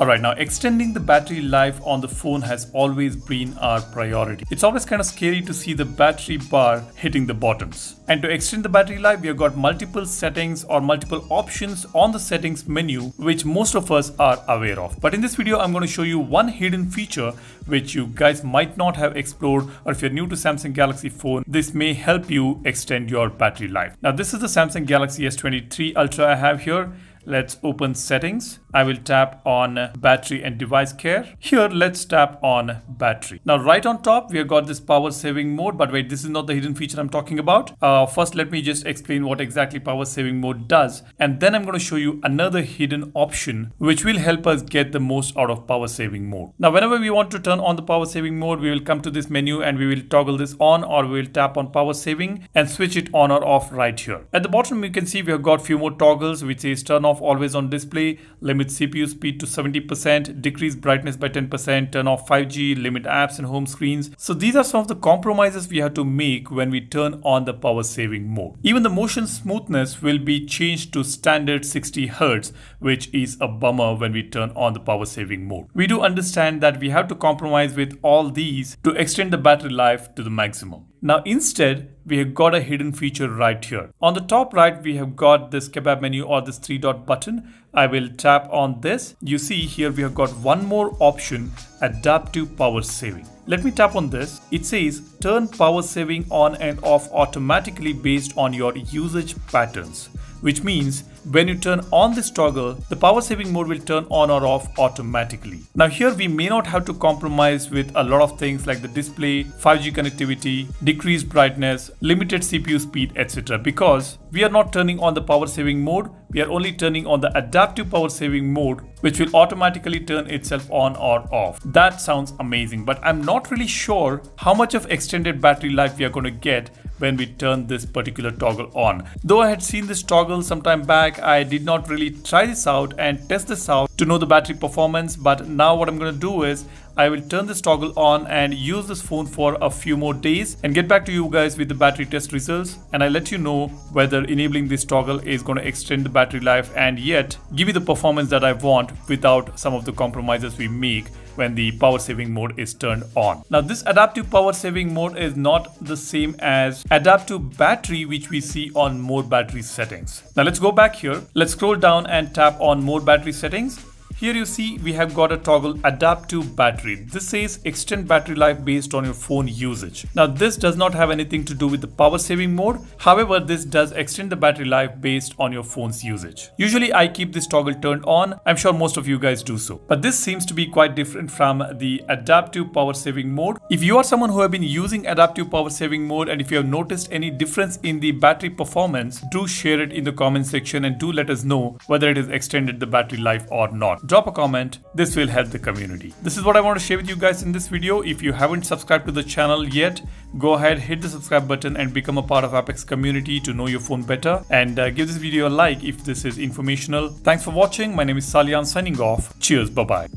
Alright, now extending the battery life on the phone has always been our priority. It's always kind of scary to see the battery bar hitting the bottoms. And to extend the battery life, we have got multiple settings or multiple options on the settings menu, which most of us are aware of. But in this video, I'm going to show you one hidden feature which you guys might not have explored or if you're new to Samsung Galaxy phone, this may help you extend your battery life. Now this is the Samsung Galaxy S23 Ultra I have here. Let's open settings I will tap on battery and device care. Here, let's tap on battery. Now, right on top, we have got this power saving mode, but wait, this is not the hidden feature I'm talking about. Uh, first, let me just explain what exactly power saving mode does. And then I'm going to show you another hidden option, which will help us get the most out of power saving mode. Now, whenever we want to turn on the power saving mode, we will come to this menu and we will toggle this on or we will tap on power saving and switch it on or off right here. At the bottom, you can see we have got few more toggles, which says turn off always on display, limit limit CPU speed to 70%, decrease brightness by 10%, turn off 5G, limit apps and home screens. So these are some of the compromises we have to make when we turn on the power saving mode. Even the motion smoothness will be changed to standard 60 Hz, which is a bummer when we turn on the power saving mode. We do understand that we have to compromise with all these to extend the battery life to the maximum. Now instead, we have got a hidden feature right here. On the top right, we have got this kebab menu or this three dot button. I will tap on this. You see here we have got one more option, adaptive power saving. Let me tap on this. It says turn power saving on and off automatically based on your usage patterns, which means when you turn on this toggle, the power saving mode will turn on or off automatically. Now here we may not have to compromise with a lot of things like the display, 5G connectivity, decreased brightness, limited CPU speed, etc. because we are not turning on the power saving mode, we are only turning on the adaptive power saving mode which will automatically turn itself on or off. That sounds amazing, but I'm not really sure how much of extended battery life we are going to get when we turn this particular toggle on. Though I had seen this toggle some time back, I did not really try this out and test this out to know the battery performance. But now what I'm going to do is I will turn this toggle on and use this phone for a few more days and get back to you guys with the battery test results and I let you know whether enabling this toggle is going to extend the battery life and yet give me the performance that I want without some of the compromises we make when the power saving mode is turned on. Now this adaptive power saving mode is not the same as adaptive battery which we see on more battery settings. Now let's go back here. Let's scroll down and tap on more battery settings here you see we have got a toggle adaptive battery. This says extend battery life based on your phone usage. Now this does not have anything to do with the power saving mode. However, this does extend the battery life based on your phone's usage. Usually I keep this toggle turned on. I'm sure most of you guys do so. But this seems to be quite different from the adaptive power saving mode. If you are someone who have been using adaptive power saving mode and if you have noticed any difference in the battery performance, do share it in the comment section and do let us know whether it has extended the battery life or not drop a comment. This will help the community. This is what I want to share with you guys in this video. If you haven't subscribed to the channel yet, go ahead, hit the subscribe button and become a part of AppX community to know your phone better. And uh, give this video a like if this is informational. Thanks for watching. My name is Salian signing off. Cheers. Bye-bye.